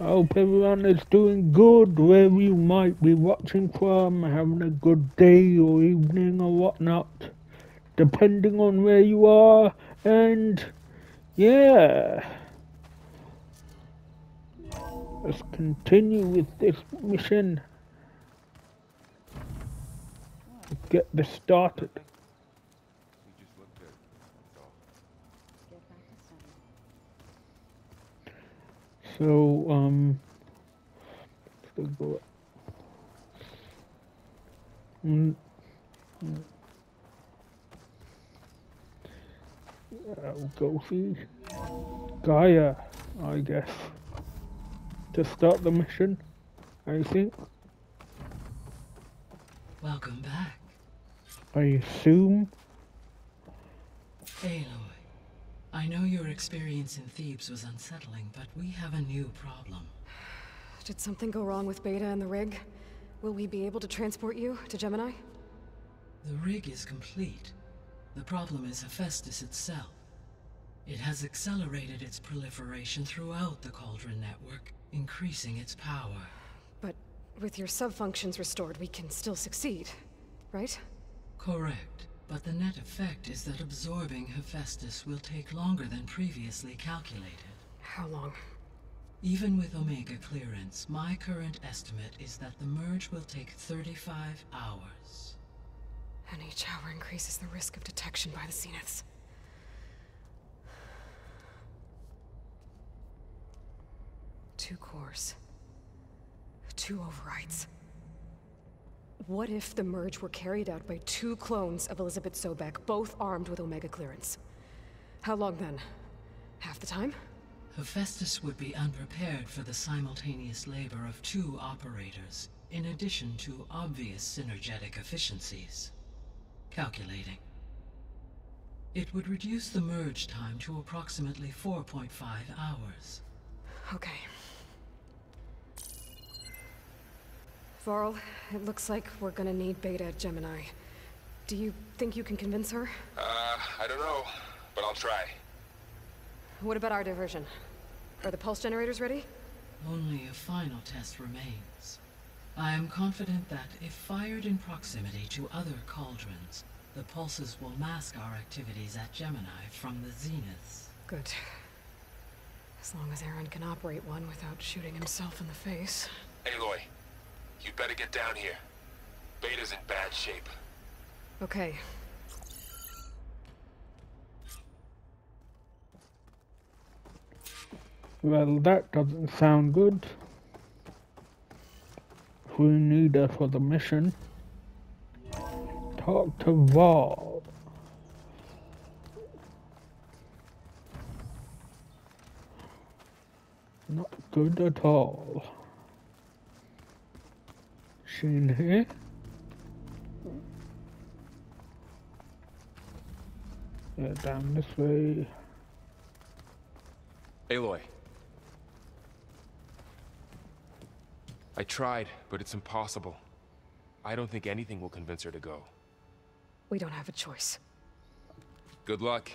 I hope everyone is doing good wherever you might be watching from, having a good day or evening or whatnot, depending on where you are. And yeah, let's continue with this mission. Get this started. We just looked good. That's all. Get back to study. So, um, let's go. Mm. I'll go see Gaia, I guess, to start the mission. I think. Welcome back, I assume. Aloy. I know your experience in Thebes was unsettling, but we have a new problem. Did something go wrong with Beta and the rig? Will we be able to transport you to Gemini? The rig is complete. The problem is Hephaestus itself. It has accelerated its proliferation throughout the Cauldron network, increasing its power. But with your subfunctions restored, we can still succeed, right? Correct. But the net effect is that absorbing Hephaestus will take longer than previously calculated. How long? Even with Omega clearance, my current estimate is that the merge will take 35 hours. And each hour increases the risk of detection by the Zeniths. Two cores. Two overrides. What if the merge were carried out by two clones of Elizabeth Sobek, both armed with Omega clearance? How long then? Half the time? Hephaestus would be unprepared for the simultaneous labor of two operators, in addition to obvious synergetic efficiencies. Calculating. It would reduce the merge time to approximately 4.5 hours. Okay. Varl, it looks like we're gonna need Beta at Gemini. Do you think you can convince her? Uh, I don't know, but I'll try. What about our diversion? Are the pulse generators ready? Only a final test remains. I am confident that if fired in proximity to other cauldrons, the pulses will mask our activities at Gemini from the zeniths. Good. As long as Erend can operate one without shooting himself in the face. Aloy, you better get down here. Beta's in bad shape. Okay. Well, that doesn't sound good. We need her for the mission. Talk to Varl. Not good at all. She in here? Yeah, down this way. Aloy. I tried, but it's impossible. I don't think anything will convince her to go. We don't have a choice. Good luck.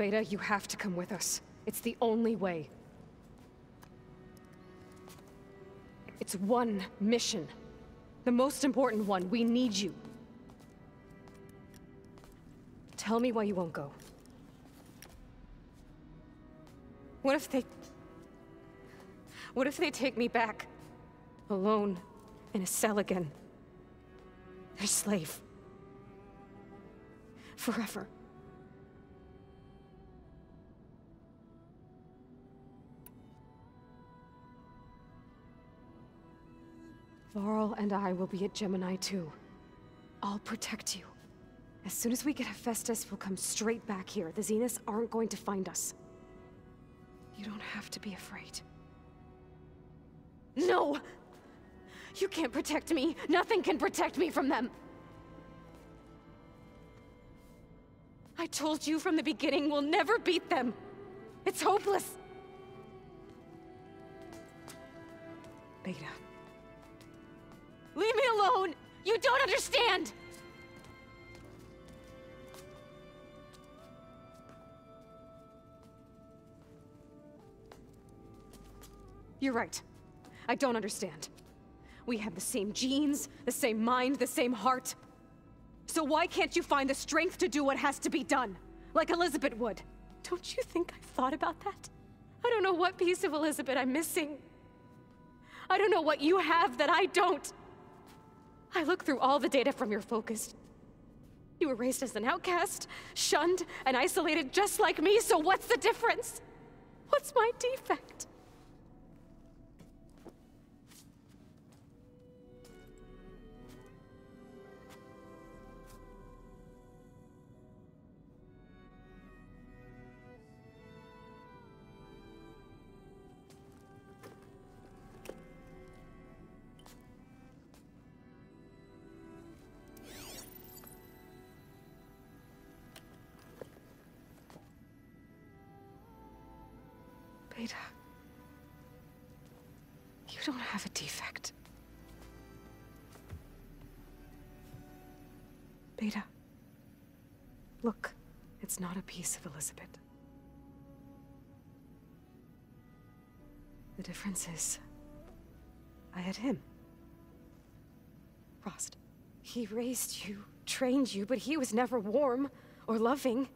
Beta, you have to come with us. It's the only way. It's one mission. The most important one. We need you. Tell me why you won't go. What if they... What if they take me back? Alone, in a cell again. Their slave. Forever. Varl and I will be at Gemini too. I'll protect you. As soon as we get Hephaestus, we'll come straight back here. The Zeniths aren't going to find us. You don't have to be afraid. No! You can't protect me. Nothing can protect me from them. I told you from the beginning we'll never beat them. It's hopeless. Beta. Leave me alone! You don't understand! You're right. I don't understand. We have the same genes, the same mind, the same heart. So why can't you find the strength to do what has to be done? Like Elizabeth would. Don't you think I've thought about that? I don't know what piece of Elizabeth I'm missing. I don't know what you have that I don't. I look through all the data from your focus. You were raised as an outcast, shunned, and isolated just like me, so what's the difference? What's my defect? Piece of Elizabeth. The difference is, I had him. Rost. He raised you, trained you, but he was never warm or loving.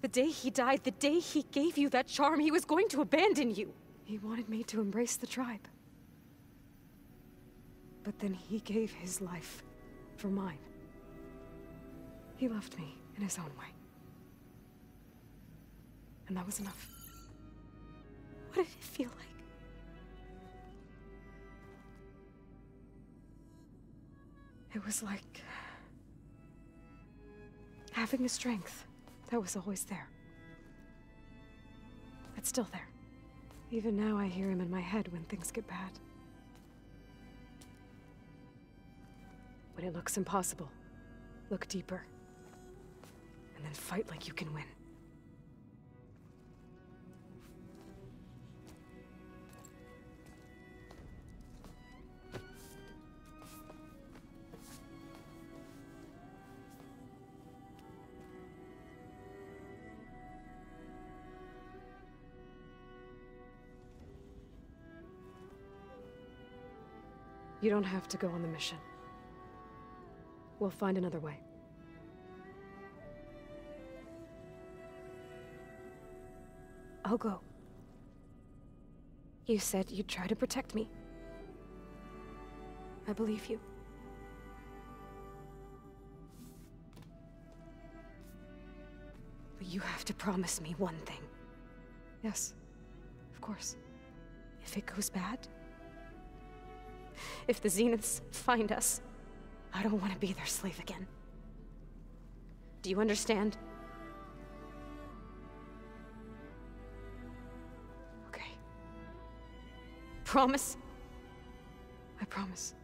The day he died, the day he gave you that charm, he was going to abandon you. He wanted me to embrace the tribe. But then he gave his life for mine. He loved me in his own way. And that was enough. What did it feel like? It was like having a strength that was always there. It's still there. Even now I hear him in my head when things get bad. When it looks impossible, look deeper. And then fight like you can win. You don't have to go on the mission. We'll find another way. I'll go. You said you'd try to protect me. I believe you. But you have to promise me one thing. Yes, of course. If it goes bad, if the Zeniths find us, I don't want to be their slave again. Do you understand? Okay. Promise? I promise.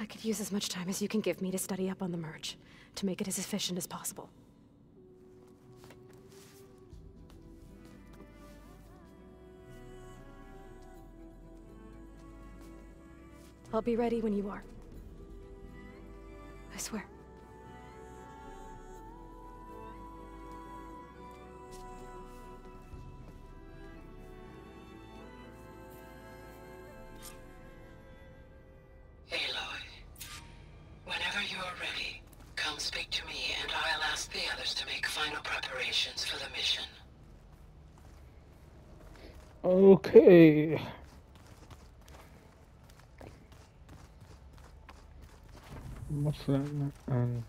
I could use as much time as you can give me to study up on the merge, to make it as efficient as possible. I'll be ready when you are. I swear. What's that? Um,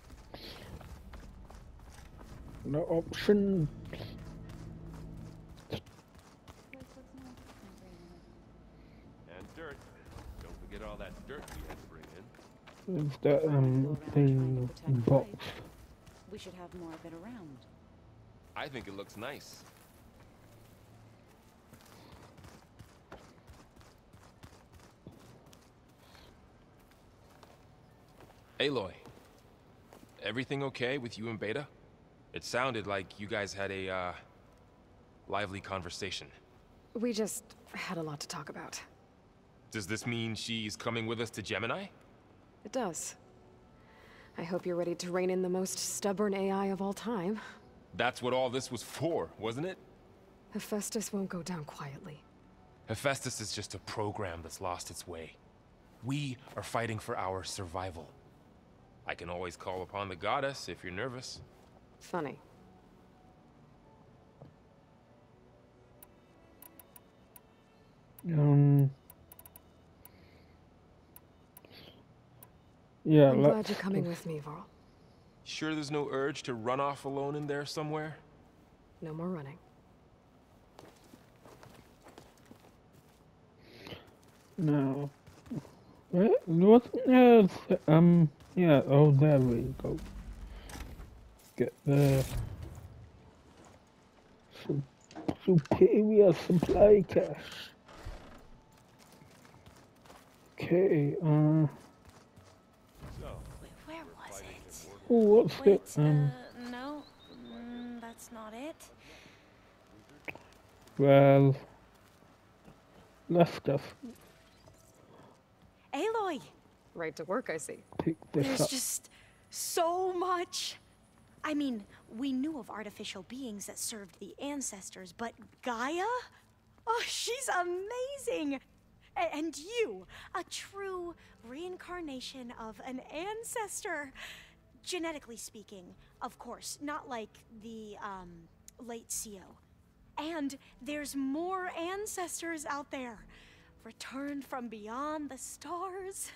option. And dirt. Don't forget all that dirt we had to bring in. Is that um thing box? We should have more of it around. I think it looks nice. Aloy, everything okay with you and Beta? It sounded like you guys had a, uh, lively conversation. We just had a lot to talk about. Does this mean she's coming with us to Gemini? It does. I hope you're ready to rein in the most stubborn AI of all time. That's what all this was for, wasn't it? Hephaestus won't go down quietly. Hephaestus is just a program that's lost its way. We are fighting for our survival. I can always call upon the goddess if you're nervous. Funny. Um. Yeah, I'm glad you're coming with me, Varl. Sure there's no urge to run off alone in there somewhere? No more running. No. Where, wasn't there, um, yeah, oh, there we go. Get the su superior supply cache. Okay, uh, where was it? oh, what's Wait, it, um, uh, no, mm, that's not it. well, let's just Aloy, Right to work, I see. there's just so much. I mean, we knew of artificial beings that served the ancestors, but Gaia? Oh, she's amazing! A- and you, a true reincarnation of an ancestor. Genetically speaking, of course, not like the, um, late CO. And there's more ancestors out there, returned from beyond the stars.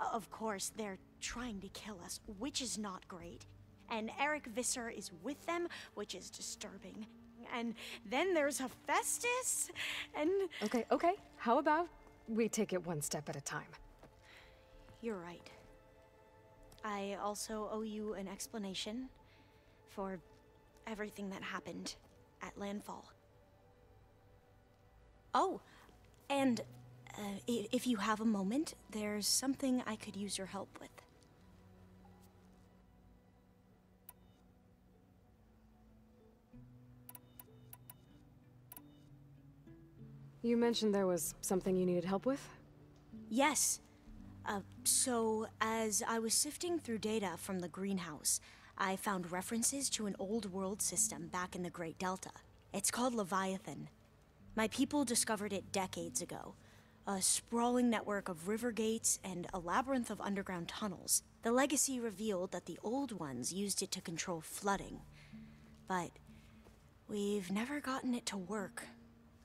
Of course, they're trying to kill us, which is not great. And Erik Visser is with them, which is disturbing. And then there's Hephaestus, and Okay, okay. How about we take it one step at a time? you're right. I also owe you an explanation for everything that happened at landfall. Oh, and uh, if you have a moment, there's something I could use your help with. You mentioned there was something you needed help with? Yes. Uh, so, as I was sifting through data from the greenhouse, I found references to an old world system back in the Great Delta. It's called Leviathan. My people discovered it decades ago. A sprawling network of river gates and a labyrinth of underground tunnels. The legacy revealed that the old ones used it to control flooding. But we've never gotten it to work.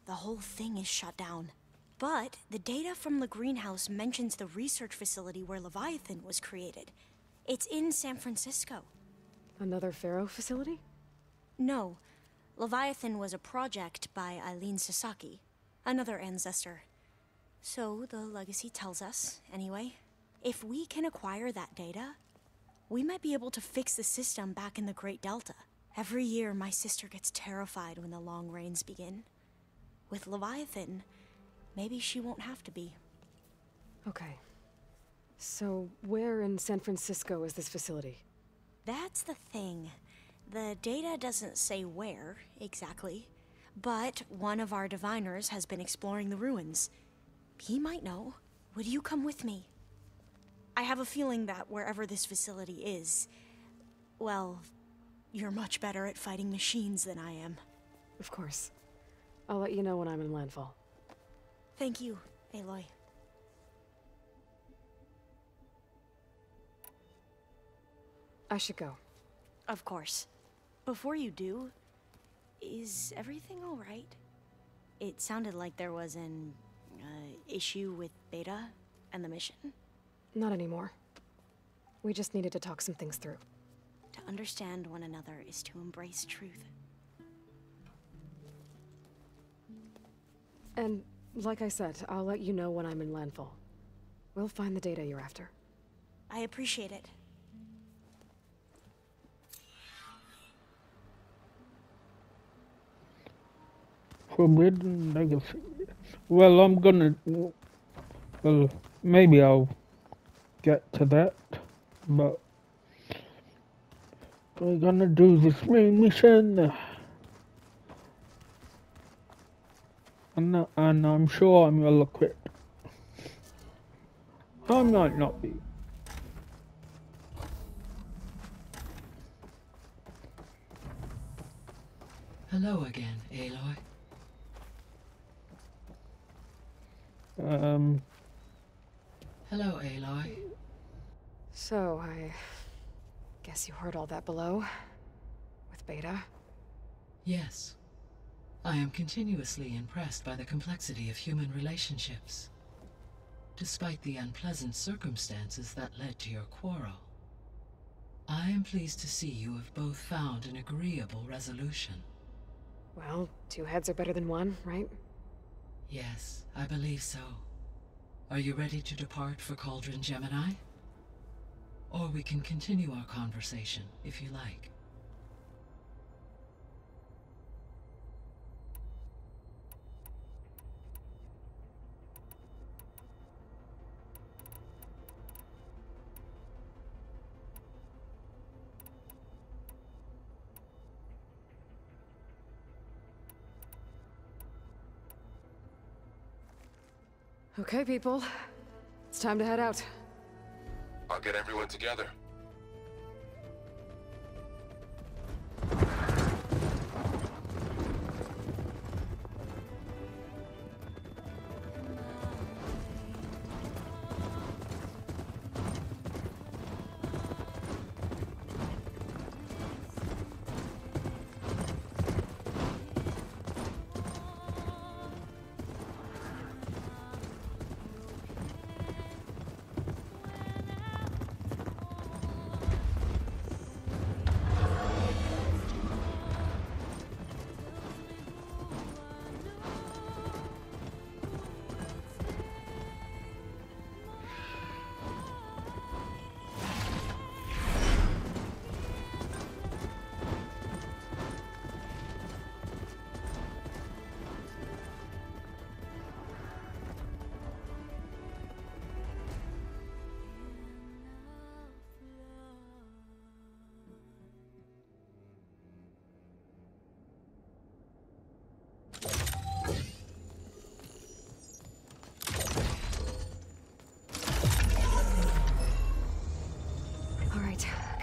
The whole thing is shut down. But the data from the greenhouse mentions the research facility where Leviathan was created. It's in San Francisco. Another Faro facility? No, Leviathan was a project by Eileen Sasaki, another ancestor. So the legacy tells us, anyway, if we can acquire that data, we might be able to fix the system back in the Great Delta. Every year, my sister gets terrified when the long rains begin. With Leviathan, maybe she won't have to be. Okay. So, where in San Francisco is this facility? That's the thing. The data doesn't say where exactly, but one of our diviners has been exploring the ruins. He might know. Would you come with me? I have a feeling that wherever this facility is, well, you're much better at fighting machines than I am. Of course. I'll let you know when I'm in landfall. Thank you, Aloy. I should go. Of course. Before you do, is everything alright? It sounded like there was an uh, issue with Beta and the mission. Not anymore. We just needed to talk some things through. To understand one another is to embrace truth. And, like I said, I'll let you know when I'm in landfall. We'll find the data you're after. I appreciate it. Forbidden Legacy. Well, I'm gonna. Well, maybe I'll get to that, but we're gonna do this main mission. And, and I'm sure I'm well equipped. I might not be. Hello again, Aloy. Um, Hello, Aloy. So, I guess you heard all that below? With Beta? Yes. I am continuously impressed by the complexity of human relationships. Despite the unpleasant circumstances that led to your quarrel, I am pleased to see you have both found an agreeable resolution. Well, two heads are better than one, right? Yes, I believe so. Are you ready to depart for Cauldron Gemini? Or we can continue our conversation, if you like. Okay, people. It's time to head out. I'll get everyone together.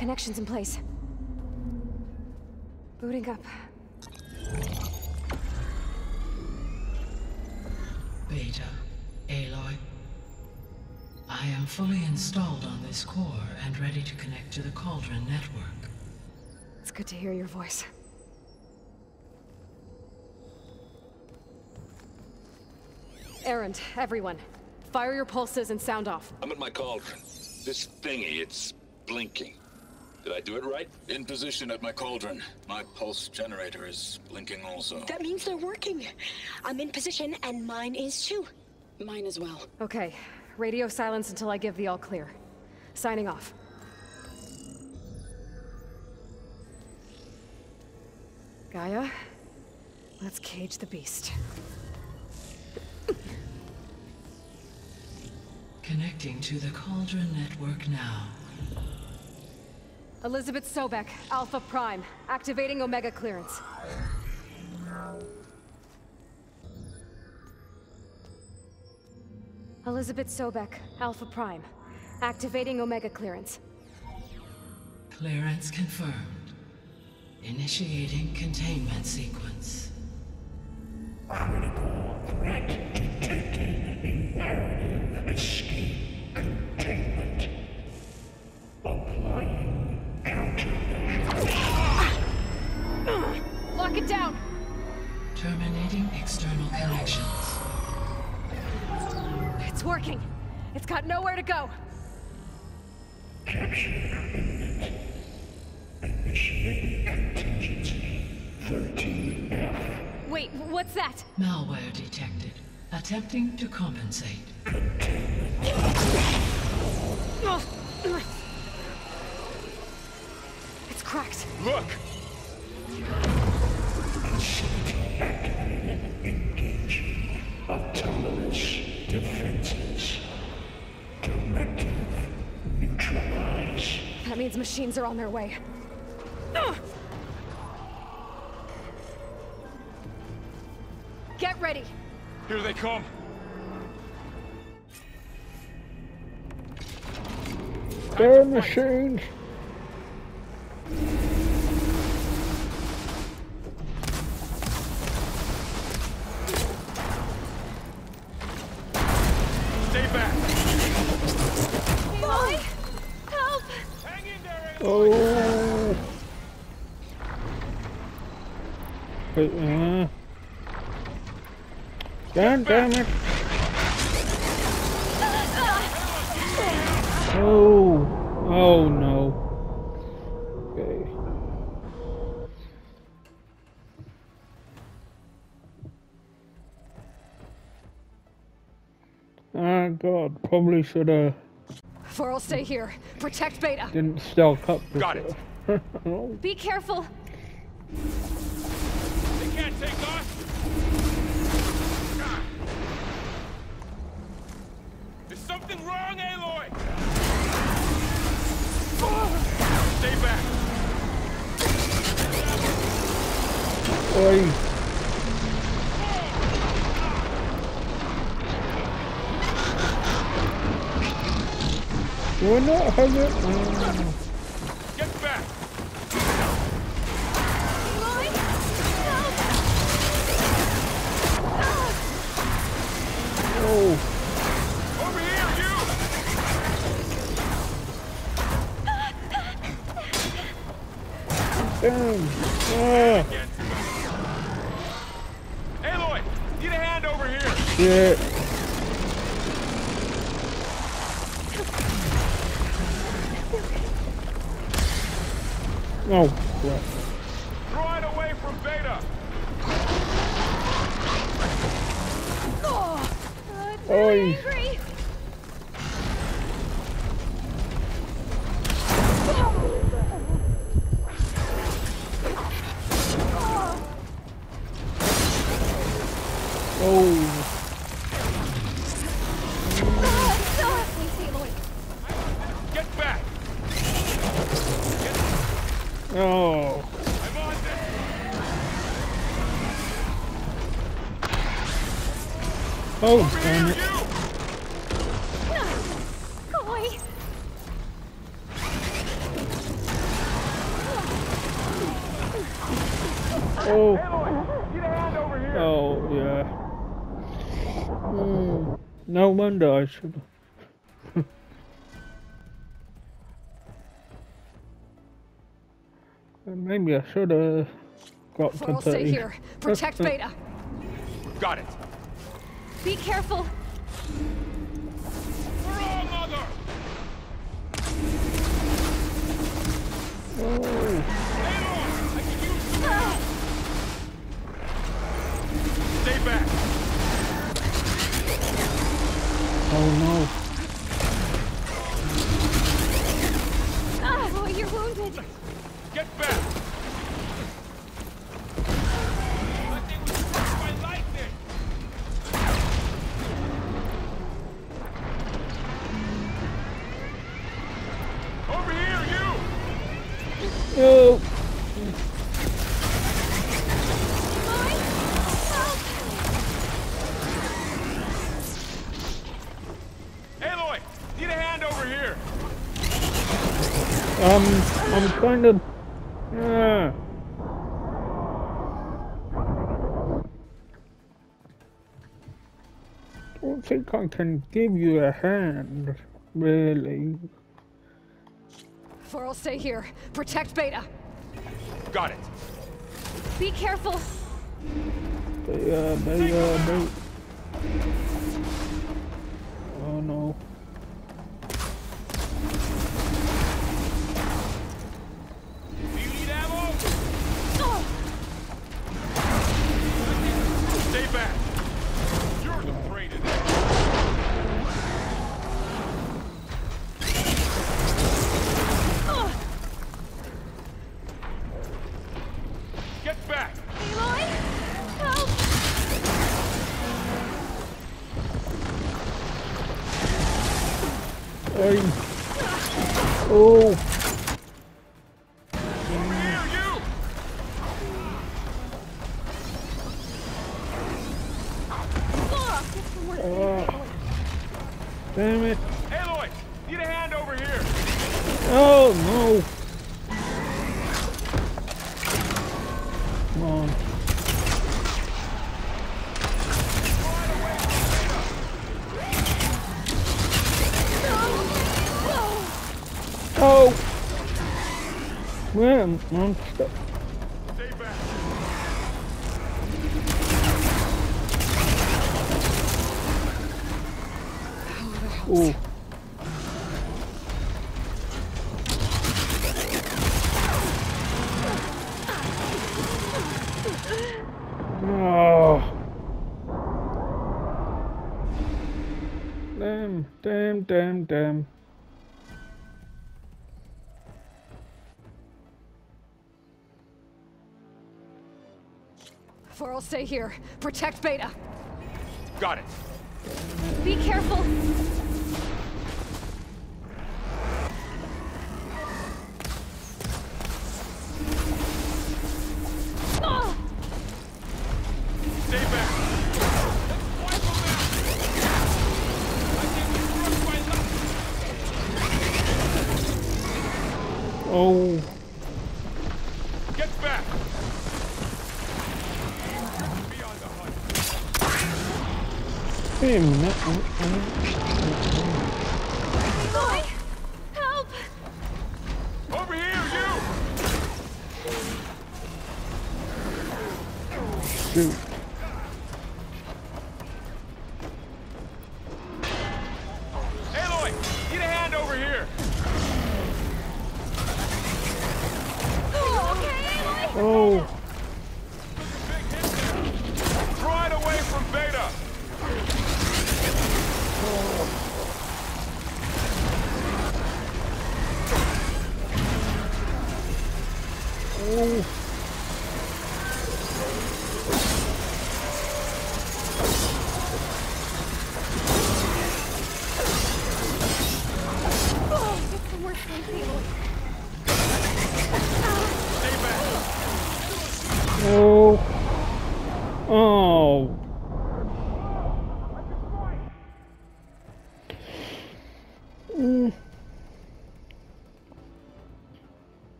Connections in place. Booting up. Beta, Aloy. I am fully installed on this core and ready to connect to the Cauldron network. It's good to hear your voice. Erend, everyone. Fire your pulses and sound off. I'm at my cauldron. This thingy, it's blinking. Did I do it right? In position at my cauldron. My pulse generator is blinking also. That means they're working. I'm in position, and mine is too. Mine as well. Okay, radio silence until I give the all clear. Signing off. Gaia, let's cage the beast. Connecting to the Cauldron network now. Elizabeth Sobek, Alpha Prime, activating Omega clearance. Elizabeth Sobek, Alpha Prime, activating Omega clearance. Clearance confirmed. Initiating containment sequence. Critical threat Terminating external connections. It's working! It's got nowhere to go! Capture imminent. Initiating contingency. 13F. Wait, what's that? Malware detected. Attempting to compensate. It's cracked. Look! Engaging autonomous defenses. Directive neutralize. That means machines are on their way. Ugh! Get ready! Here they come! They're machines. Oh. Wait, uh. God damn it. Oh. Oh no. Okay. Ah, God, probably should have Varl, stay here. Protect Beta. didn't stalk up. Got it. Be careful. They can't take us! Ah. God. Is something wrong, Aloy? Stay back! oi. We're not having. Oh. Get back! Oh. Over here, you! Damn. Ah. Aloy! Need a hand over here! Shit. Oh, crap. Draw it away from Beta! Oi. Wonder I should. Maybe I should have got to Varl, stay here. Protect Beta. Got it! Be careful. For all mother! Oh. Aloy! I can use Stay back! Oh no. Ah, boy, you're wounded. Get back! Um, I'm kind of. Ah. Don't think I can give you a hand, really. Varl, stay here. Protect Beta. Got it! Be careful. They, uh, they, uh. Oh no. Stay back! Stay back. Oh. Oh. Damn, damn, damn, damn. Varl, stay here. Protect Beta. Got it. Be careful. Oh.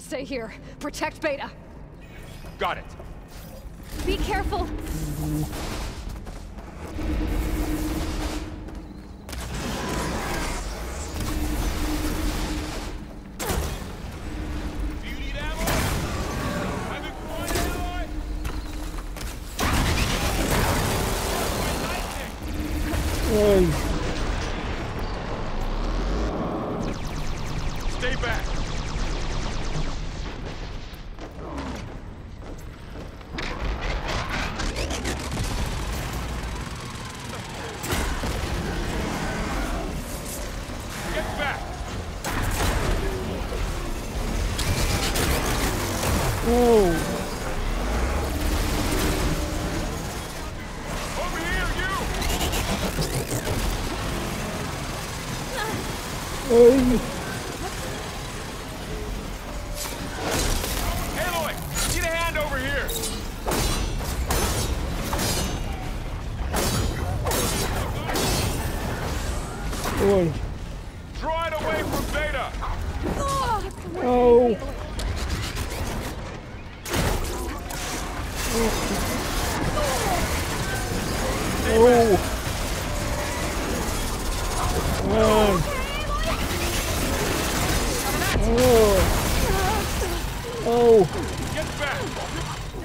Varl, stay here. Protect Beta. Got it. Be careful. Draw it away from Beta. Oh. Oh. Oh. Oh. Oh.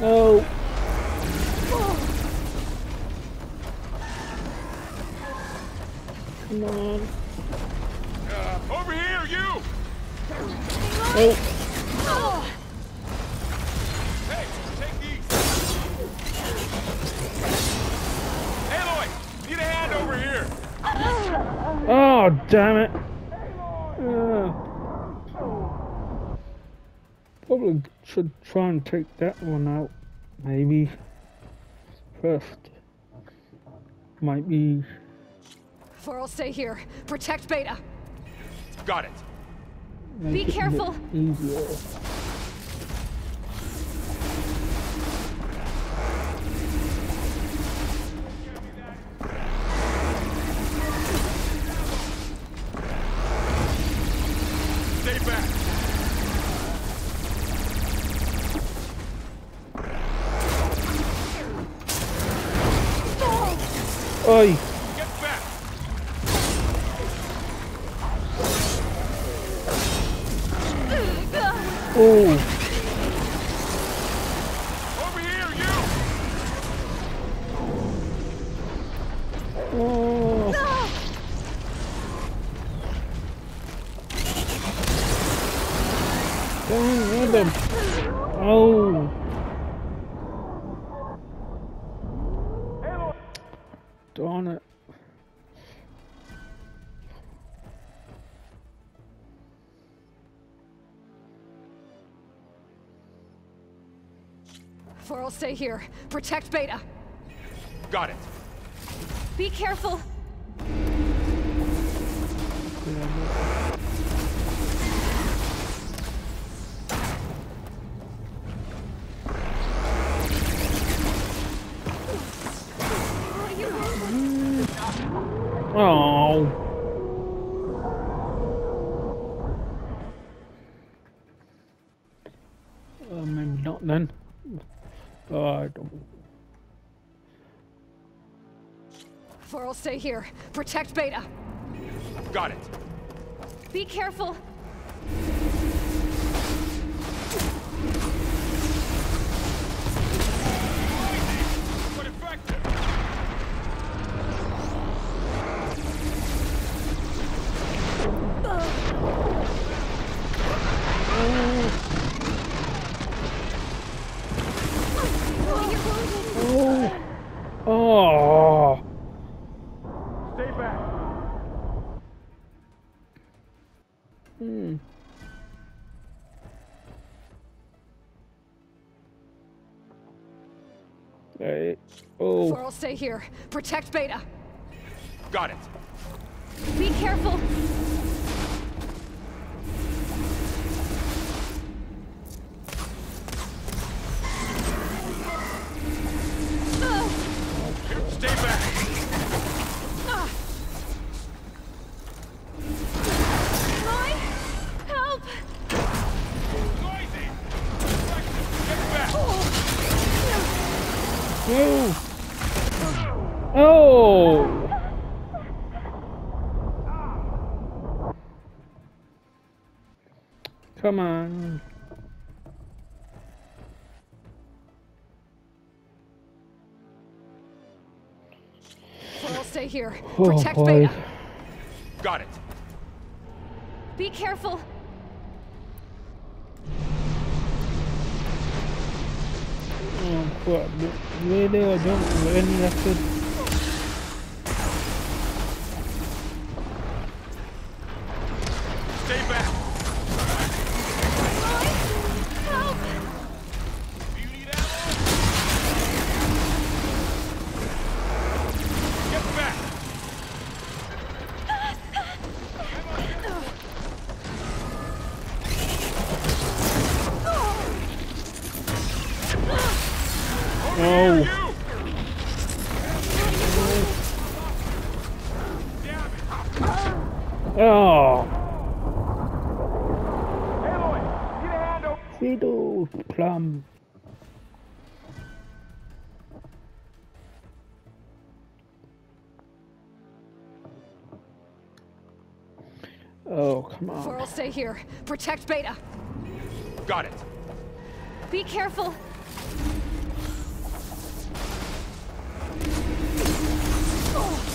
Oh. Come on. Over here, you. Oh. Hey, take these. Aloy, need a hand over here. Oh, damn it. Uh, probably should try and take that one out. Maybe. First. Might be. Varl, stay here. Protect Beta. Got it. make Be it careful. Stay back. Oi! Oh, Over here, you! oh. Don't hit him. Oh. Stay here. Protect Beta. Got it. Be careful. Varl, stay here. Protect Beta. Got it. Be careful. Hey. Oh. Varl, stay here. Protect Beta. Got it. Be careful. Stay back! Roy, help! Noisy! Effective! Get back! Oh. Oh. Come on. Varl, stay here. Oh, Protect boy. Beta. Got it. Be careful. Oh, crap. Really, I don't really Oh. Aloy! Need a hand over! Fiddle plum. Oh, come on. Varl, stay here. Protect Beta. Got it. Be careful. Oh.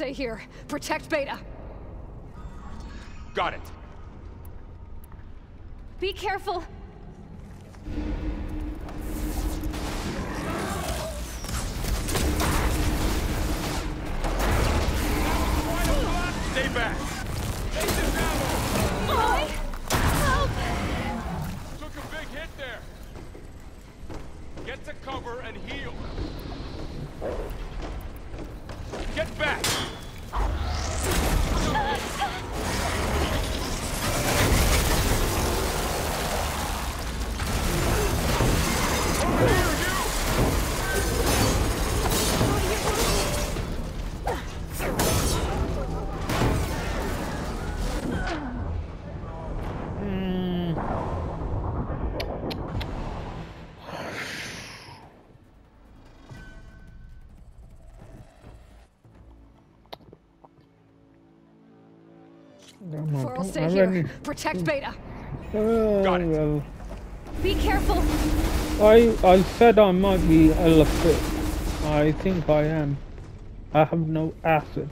stay here. Protect Beta. Got it. Be careful. Stay back! Take this ammo! Roy, help! Took a big hit there. Get to cover and heal. Get back! Here. Protect Beta. Oh, Got it. well. Be careful. I I said I might be ill equipped. I think I am. I have no acid.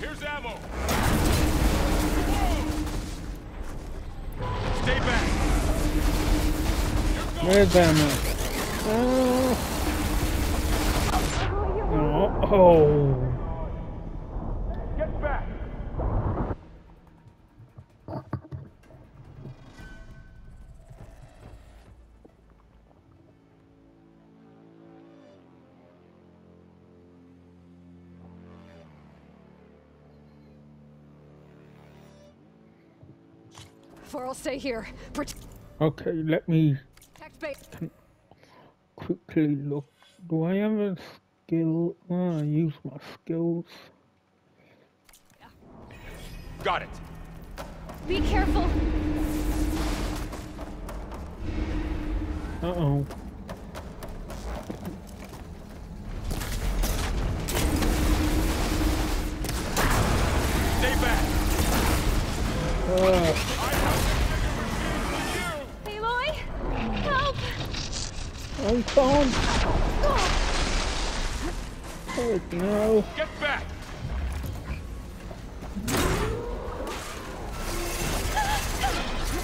Here's ammo. Stay back. Where's ammo? Ah. Oh. Oh. Varl stay here. Protect Okay, let me quickly look. Do I have a skill? Oh, I use my skills. Got it. Be careful. Uh oh. Stay back. Uh, Aloy! Help! I can't. Oh no. Get back.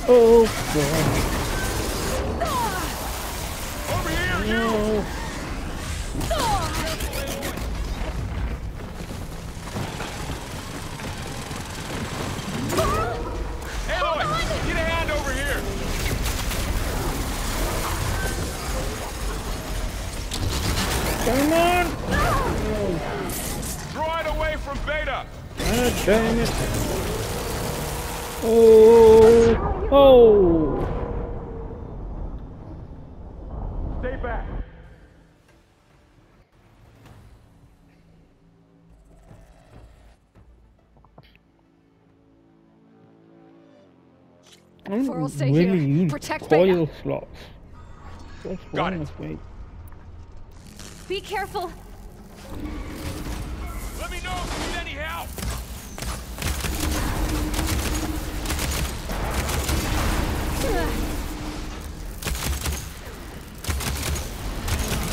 Oh god. Over here. No. Aloy, don't Varl stay really here. use Protect coil Beta. slots. What's Got wrong it. with me? Be careful. Let me know if you need any help.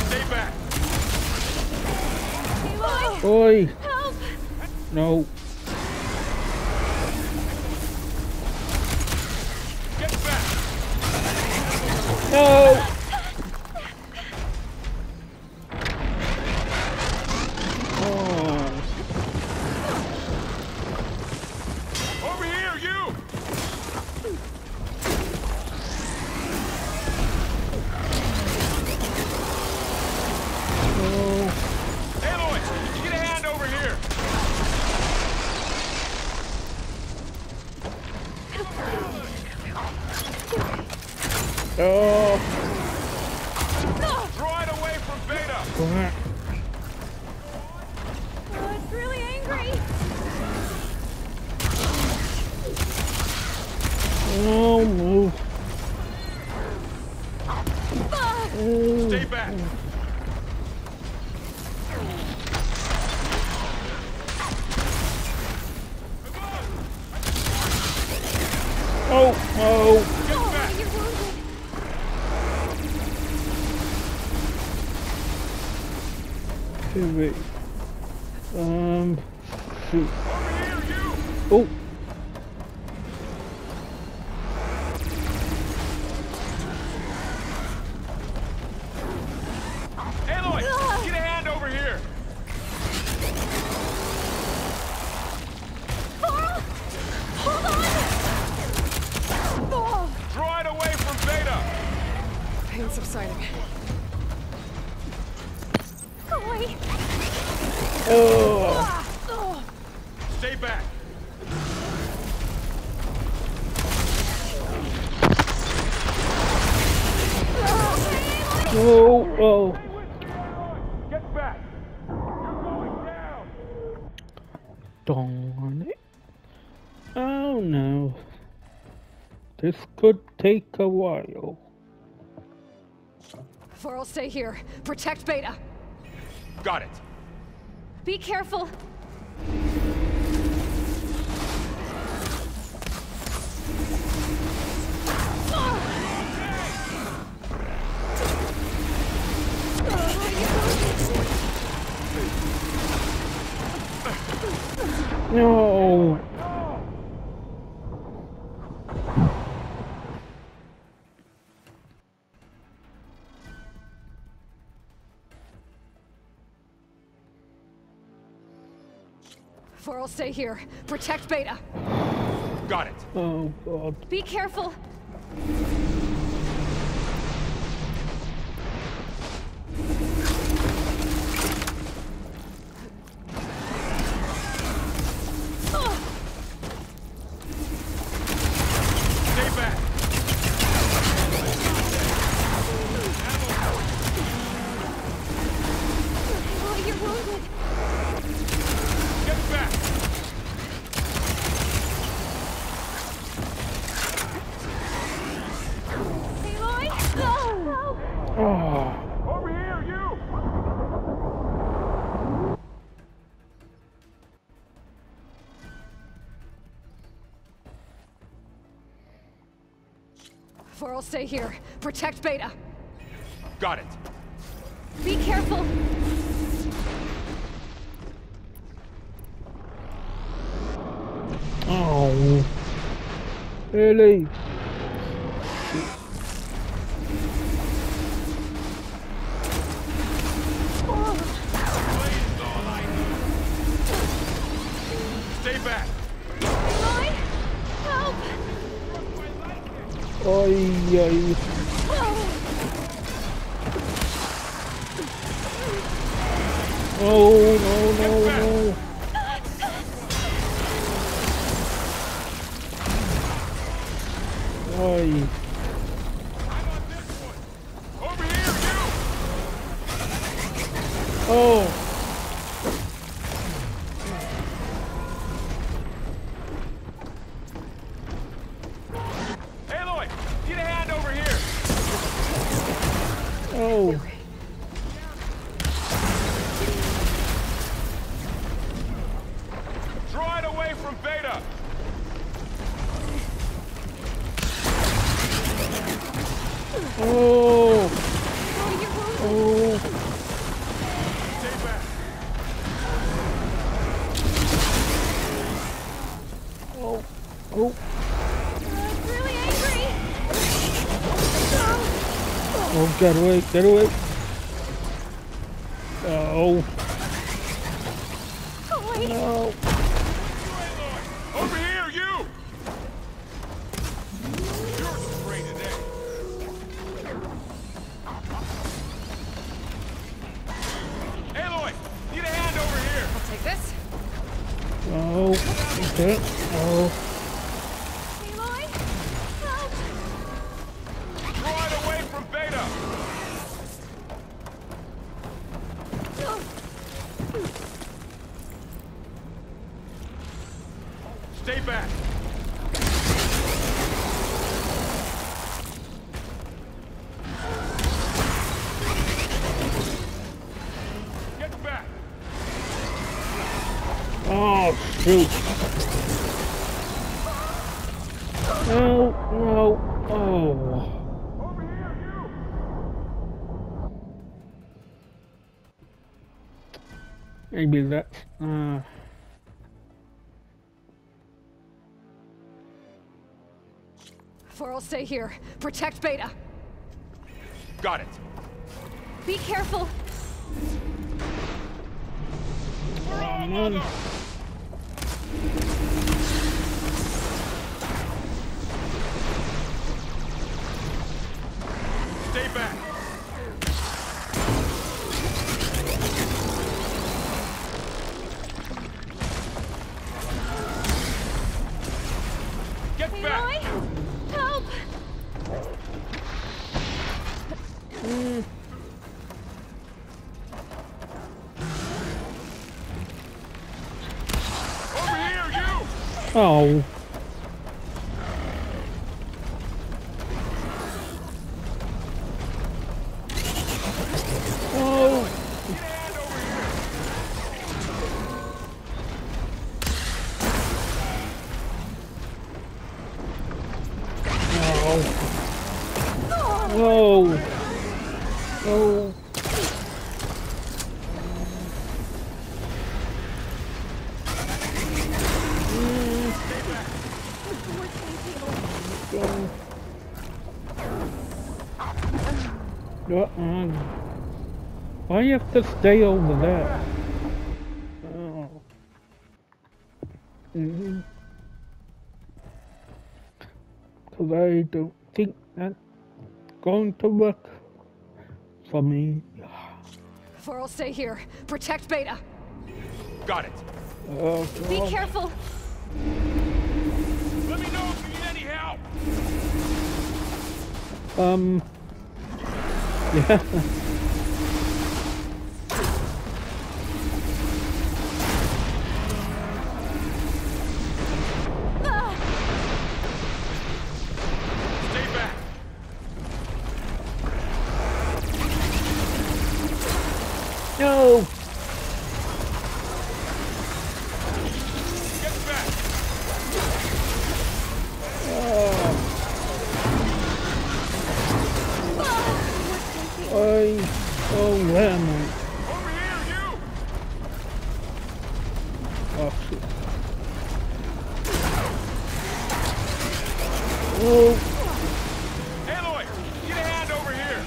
Stay back. Oi. Help! No. Get back. No. trouver. Oh. Oh. Get back. You're going down. Darn it. Oh no. This could take a while. Varl stay here. Protect Beta. Got it. Be careful. No. Varl, stay here. Protect Beta. Got it. Oh god. Be careful. Varl, stay here. Protect Beta. Got it. Be careful. Oh. Really? Get away, get away. Oh. Oh. No. Over here, you. You're sprayed today. Aloy, need a hand over here. I'll take this. Oh. Okay. Oh. Shoot. No, no. Oh. Over here, you. Maybe that's, uh... Varl, stay here. Protect Beta. Got it. Be careful. Man. Stay back. Get Aloy! back. Help! Over here, you. Oh. Why you have to stay over there? Oh. Mm-hmm. Cause I don't think that's going to work for me. Varl, stay here. Protect Beta. Got it. Oh, Be careful. Let me know if you need any help. Um. Yeah. I. Oh, where am I? Over here, you. Oh, shit. Oh, Aloy, get a hand over here.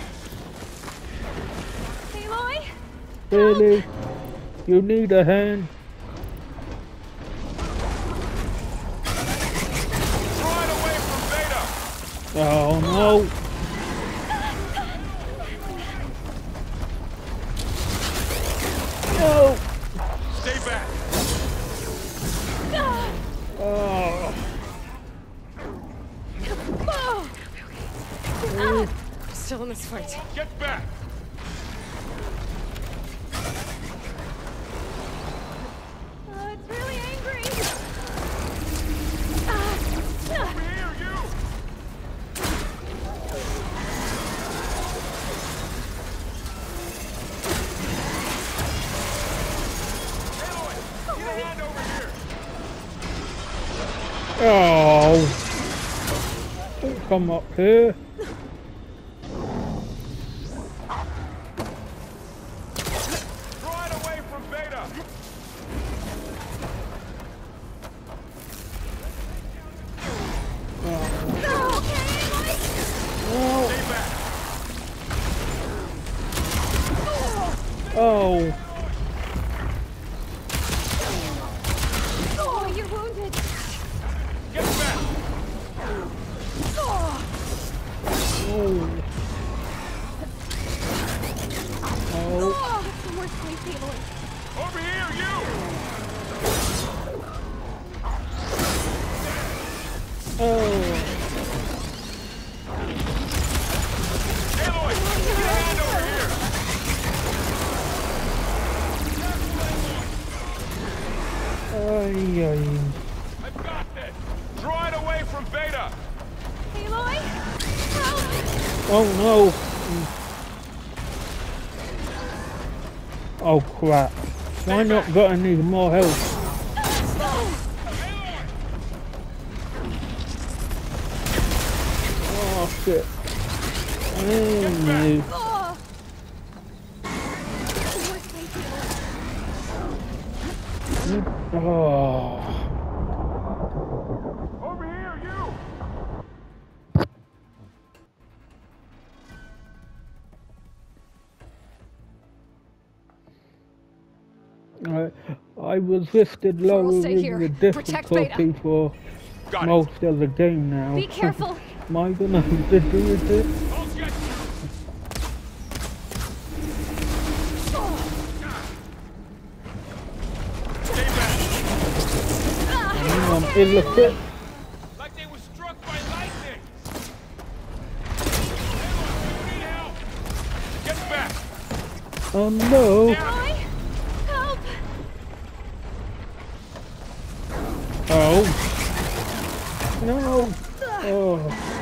Aloy? really? You need a hand? Draw away from Beta. Oh. No. Come up here. Why not got any more help? Was listed lower stay in here. the Protect Beta. difficulty for Got it. most of the game now. Be careful. Am I gonna have to do with it? I'll get you. Stay back. I'm. Like they were struck by lightning. Aloy, you need help. Get back. Oh no. No! No! Oh.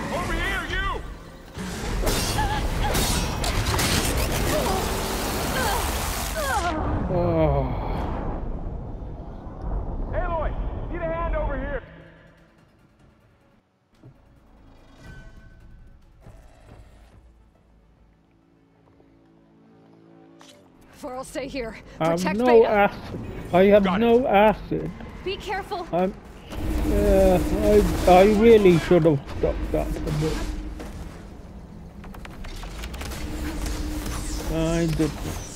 I'll oh. stay here. Protect I have no Beta. acid. I have no acid. Be careful. I'm yeah, I, I really should have stopped that a bit. I didn't.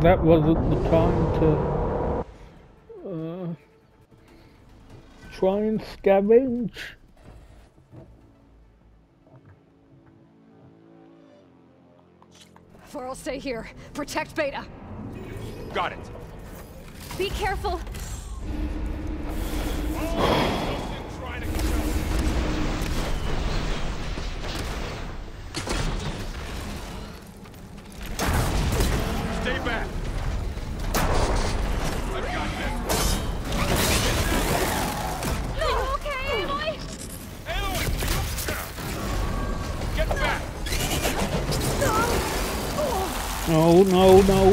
that wasn't the time to uh, try and scavenge. Varl stay here. Protect Beta. Got it. Be careful. no, no.